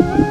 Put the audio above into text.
you.